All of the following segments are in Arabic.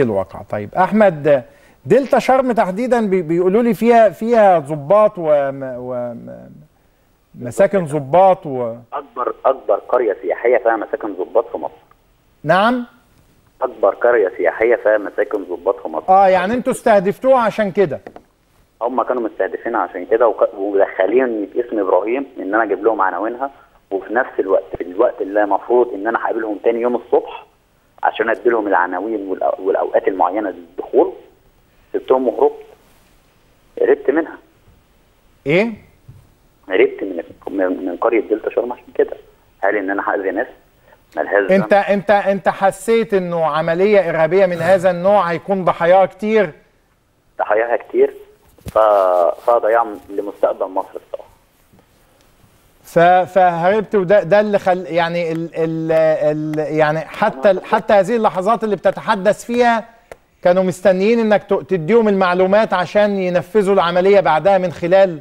الواقع؟ طيب أحمد دلتا شرم تحديدا بي- بيقولوا لي فيها فيها ضباط ومساكن ضباط و أكبر أكبر قرية سياحية فيها مساكن ضباط في مصر. نعم؟ أكبر قرية سياحية فيها مساكن ضباط في مصر. آه يعني أنتوا استهدفتوها عشان كده. هم كانوا مستهدفين عشان كده ومدخلين اسم إبراهيم إن أنا أجيب لهم عناوينها وفي نفس الوقت في الوقت اللي المفروض إن أنا هقابلهم تاني يوم الصبح عشان ادي لهم العناوين والأوقات المعينة للدخول سبتهم وهربت هربت منها. إيه؟ هربت من من قرية دلتا شرم عشان كده. هل إن أنا هأذي ناس ملهاش أنت؟ أنت أنت حسيت إنه عملية إرهابية من هذا النوع هيكون ضحاياها كتير؟ ضحاياها كتير. ف... فضياع لمستقبل مصر الصراحة. فهربت وده ده اللي خل يعني ال ال ال يعني حتى حتى هذه اللحظات اللي بتتحدث فيها كانوا مستنيين إنك تديهم المعلومات عشان ينفذوا العملية بعدها من خلال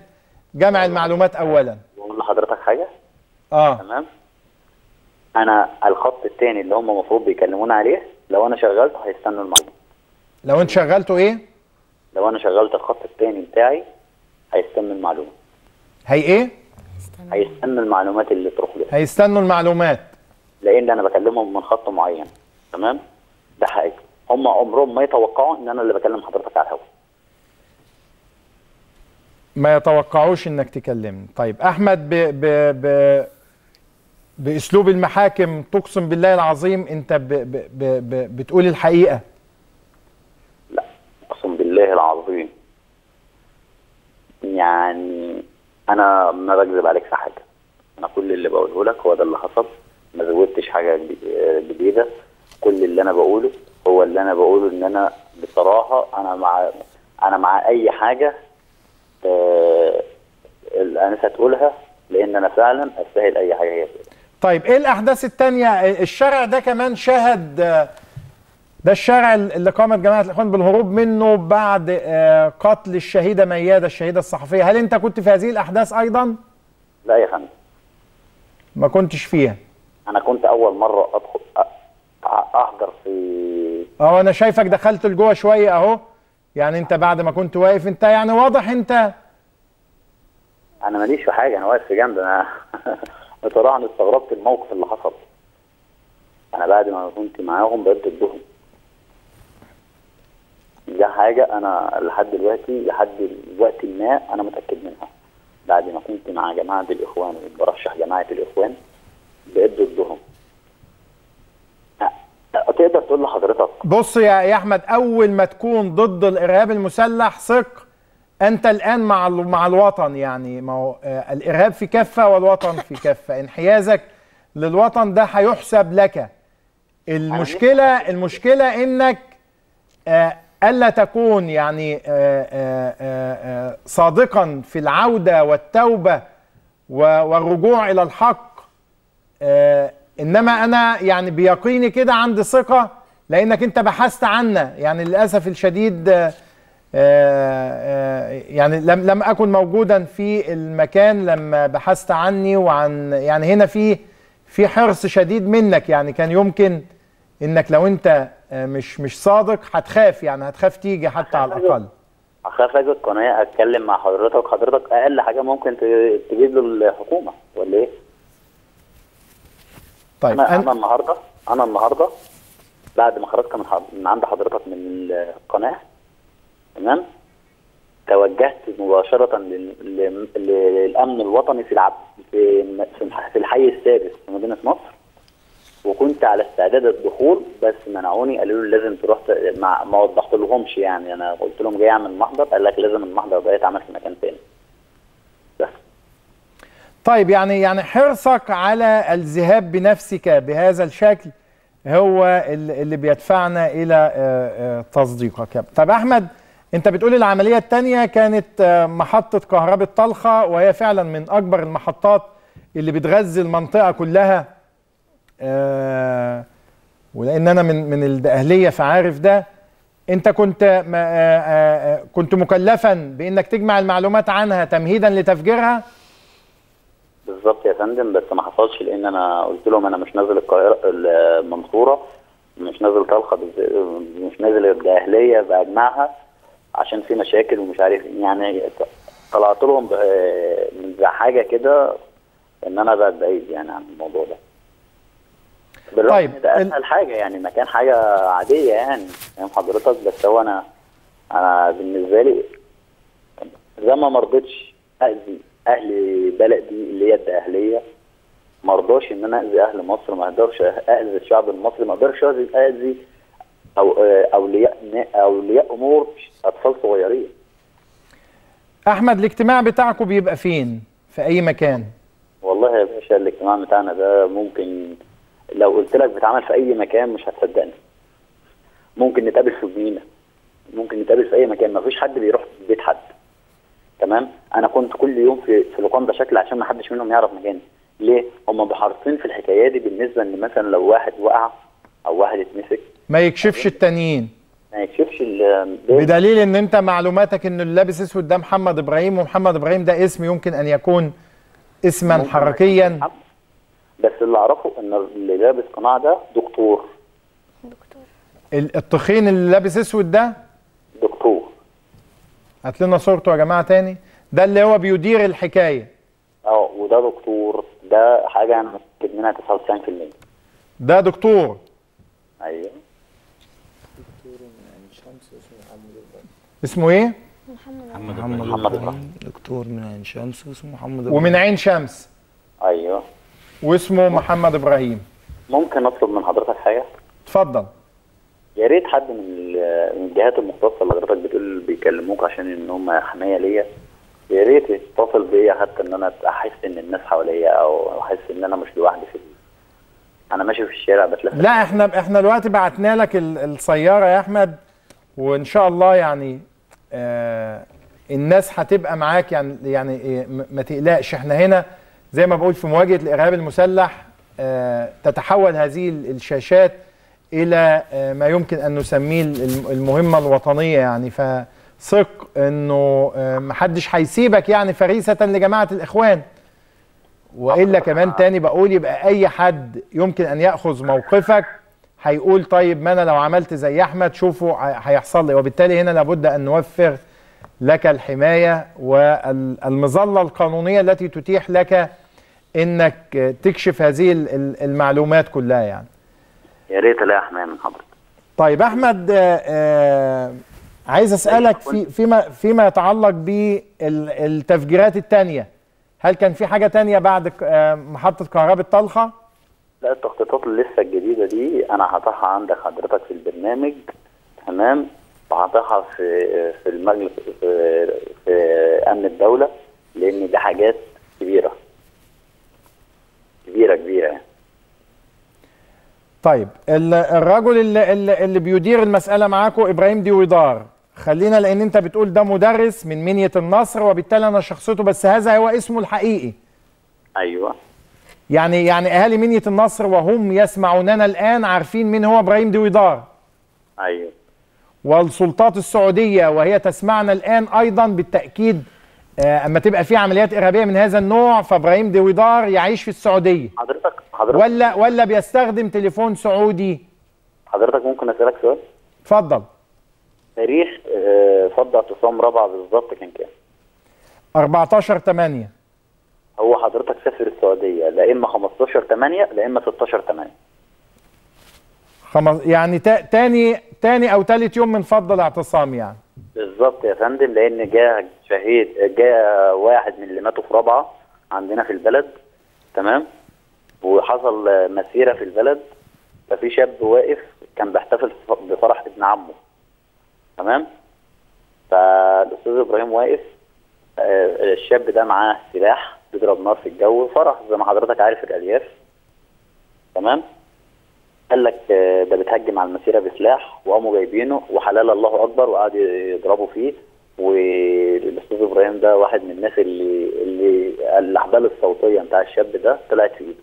جمع المعلومات اولا. واقول لحضرتك حاجة؟ آه. تمام. أنا الخط الثاني اللي هم المفروض بيكلمونا عليه لو أنا شغلته هيستنوا المعلومة. لو أنت شغلته إيه؟ لو أنا شغلت الخط الثاني بتاعي هيستنوا المعلومة. هي إيه؟ هيستنوا المعلومات اللي تروح له هيستنوا المعلومات. لأن أنا بكلمهم من خط معين. تمام؟ ده حقيقي. هم عمرهم ما يتوقعوا إن أنا اللي بكلم حضرتك على الهواء. ما يتوقعوش إنك تكلمني. طيب أحمد ب ب ب بأسلوب المحاكم تقسم بالله العظيم أنت ب ب ب ب بتقول الحقيقة. لا أقسم بالله العظيم. يعني أنا ما بكذب عليك في حاجة. أنا كل اللي بقوله لك هو ده اللي حصل. ما زودتش حاجة جديد- جديدة. كل اللي أنا بقوله هو اللي أنا بقوله إن أنا بصراحة أنا مع أنا مع أي حاجة آه، الانسه تقولها لأن أنا فعلا أستاهل أي حاجة هي طيب إيه الأحداث التانية؟ الشارع ده كمان شهد ده الشارع اللي قامت جماعة الإخوان بالهروب منه بعد آه، قتل الشهيدة ميادة الشهيدة الصحفية. هل أنت كنت في هذه الأحداث أيضا؟ لا يا فندم. ما كنتش فيها. أنا كنت أول مرة أدخل أحضر في آه أنا شايفك دخلت لجوه شوية أهو. يعني أنت بعد ما كنت واقف أنت يعني واضح أنت. أنا ماليش في حاجة أنا واقف في جنب. أنا بصراحة أنا استغربت الموقف اللي حصل. أنا بعد ما كنت معاهم بقيت ضدهم ده حاجة أنا لحد دلوقتي لحد الوقت ما أنا متأكد منها. بعد ما كنت مع جماعة الإخوان وبرشح جماعة الإخوان بقيت ضدهم. تقدر تقول لحضرتك؟ بص يا يا أحمد أول ما تكون ضد الإرهاب المسلح ثق. أنت الآن مع مع الوطن يعني. ما هو آه، الإرهاب في كفة والوطن في كفة. انحيازك للوطن ده هيحسب لك. المشكلة المشكلة إنك آه، ألا تكون يعني آه، آه، آه، صادقا في العودة والتوبة والرجوع إلى الحق. إنما أنا يعني بيقيني كده عندي ثقة لأنك أنت بحثت عنا يعني للأسف الشديد يعني لم لم أكن موجودا في المكان لما بحثت عني وعن يعني هنا في في حرص شديد منك. يعني كان يمكن إنك لو أنت آه، مش مش صادق هتخاف يعني هتخاف تيجي حتى على الأقل. اخاف أجي القناه أتكلم مع حضرتك حضرتك أقل حاجة ممكن تجيب له الحكومة ولا إيه؟ طيب أنا أنا أنا النهارده أنا النهارده بعد ما خرجت من, من عند حضرتك من القناة تمام؟ توجهت مباشرة لل- لل- للأمن الوطني في العب في في الحي السادس في مدينة نصر. وكنت على استعداد الدخول بس منعوني قالوا لي لازم تروح ما, ما وضحت لهمش يعني. أنا قلت لهم جاي اعمل محضر قال لك لازم المحضر ده يتعمل في مكان تاني. بس. طيب يعني يعني حرصك على الذهاب بنفسك بهذا الشكل هو ال- اللي بيدفعنا إلى آه، آه، تصديقك. طب أحمد أنت بتقول العملية الثانية كانت آه، محطة كهرباء طلخه وهي فعلا من أكبر المحطات اللي بتغذي المنطقة كلها. آه، ولأن أنا من من الاهليه فعارف ده. أنت كنت آه، آه، كنت مكلفا بإنك تجمع المعلومات عنها تمهيدا لتفجيرها؟ بالظبط يا فندم بس ما حصلش لأن أنا قلت لهم أنا مش نازل القاهره المنصورة مش نازل طلقه بز- مش نازل باهليه بأجمعها عشان في مشاكل ومش عارف إيه. يعني طلعت لهم ب- من حاجة كده إن أنا بقى بعيد يعني عن الموضوع ده. طيب، ده ال- أسهل حاجة يعني مكان حاجة عادية يعني فاهم حضرتك بس هو أنا أنا بالنسبة لي زي ما مرضتش أذي أهل بلدي اللي هي الدقهلية ما ارضاش إن أنا أذي أهل مصر ما أقدرش أذي الشعب المصري ما أقدرش أذي أو أولياء أولياء أمور أطفال صغيرين. أحمد الاجتماع بتاعكم بيبقى فين؟ في أي مكان؟ والله يا باشا الاجتماع بتاعنا ده ممكن لو قلت لك بيتعمل في أي مكان مش هتصدقني. ممكن نتقابل في جنينة. ممكن نتقابل في أي مكان. ما فيش حد بيروح بيت حد. تمام؟ أنا كنت كل يوم في في لوكاندا شكل عشان ما حدش منهم يعرف مكاني. ليه؟ هم حريصين في الحكاية دي بالنسبة إن مثلا لو واحد وقع أو واحد اتمسك. ما يكشفش التانيين. ما يكشفش ال بدليل إن أنت معلوماتك إن اللي لابس أسود ده محمد إبراهيم ومحمد إبراهيم ده اسم يمكن أن يكون اسما حركيا. بس اللي أعرفه إن اللي لابس قناع ده دكتور. ال- التخين اللي لابس أسود ده؟ دكتور. هات لنا صورته يا جماعة تاني. ده اللي هو بيدير الحكاية. أه وده دكتور. ده حاجة أنا متاكد منها 99% ده دكتور. أيوه. اسمه إيه؟ محمد محمد إبراهيم. دكتور من عين شمس اسمه محمد ومن عين شمس. أيوه. واسمه محمد إبراهيم. ممكن أطلب من حضرتك حاجة؟ اتفضل. يا ريت حد من ال- من الجهات المختصة اللي حضرتك بتقول بيكلموك عشان إن هم حماية ليا. يا ريت يتصل بيا حتى إن أنا أحس إن الناس حواليا أو أحس إن أنا مش لوحدي في أنا ماشي في الشارع بتلف. لا إحنا إحنا دلوقتي بعتنا لك ال- السيارة يا أحمد وإن شاء الله يعني آه الناس هتبقى معاك يعني يعني إيه، ما تقلقش. إحنا هنا زي ما بقول في مواجهة الإرهاب المسلح آه تتحول هذه ال- الشاشات إلى آه ما يمكن أن نسميه الم- المهمة الوطنية يعني. فثق إنه آه محدش هيسيبك يعني فريسة لجماعة الإخوان. وإلا كمان تاني بقول يبقى أي حد يمكن أن يأخذ موقفك هيقول طيب ما أنا لو عملت زي أحمد شوفوا هيحصل لي. وبالتالي هنا لابد أن نوفر لك الحماية والمظلة القانونية التي تتيح لك إنك تكشف هذه ال- ال- المعلومات كلها يعني. يا ريت ألاقي حمايه من حضرتك. طيب أحمد آه، آه، عايز أسألك في فيما فيما يتعلق بالتفجيرات الثانية هل كان في حاجة تانية بعد آه، محطة كهرباء طلخه؟ لا التخطيطات اللي لسه الجديدة دي أنا هطرحها عندك حضرتك في البرنامج. تمام؟ وهطرحها في في المجلس في, في أمن الدولة لأن دي حاجات كبيرة. كبيرة كبيرة. طيب ال- الرجل اللي, اللي, بيدير المسألة معاكم إبراهيم ديويدار خلينا لأن أنت بتقول ده مدرس من منية النصر وبالتالي أنا شخصيته بس هذا هو اسمه الحقيقي. أيوه. يعني يعني أهالي منية النصر وهم يسمعوننا الآن عارفين مين هو إبراهيم ديويدار أيوه. والسلطات السعودية وهي تسمعنا الآن أيضا بالتأكيد آه، أما تبقى في عمليات إرهابية من هذا النوع فإبراهيم ديويدار يعيش في السعودية. حضرتك حضرتك ولا ولا بيستخدم تليفون سعودي؟ حضرتك ممكن أسألك سؤال؟ اتفضل. تاريخ آه، فض اعتصام رابعه بالظبط كان كام؟ 14 8 هو حضرتك سافر السعودية لا إما 15 8 لا إما 16 8 خمس يعني تا تاني تاني أو تالت يوم من فض الاعتصام يعني. بالظبط يا فندم لأن جاء شهيد جاء واحد من اللي ماتوا في رابعة عندنا في البلد تمام؟ وحصل مسيرة في البلد ففي شاب واقف كان بيحتفل بفرح ابن عمه تمام؟ فالأستاذ إبراهيم واقف آه، الشاب ده معاه سلاح بيضرب نار في الجو فرح زي ما حضرتك عارف الألياف تمام؟ قال لك آه، ده بتهجم على المسيرة بسلاح وقاموا جايبينه وحلال الله أكبر وقعدوا يضربوا فيه. والاستاذ إبراهيم ده واحد من الناس اللي اللي الاحبال الصوتية بتاع الشاب ده طلعت في ايده